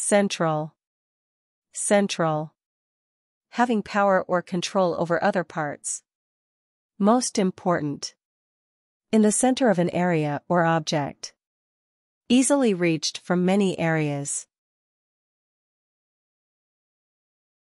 Central. Central. Having power or control over other parts. Most important. In the center of an area or object. Easily reached from many areas.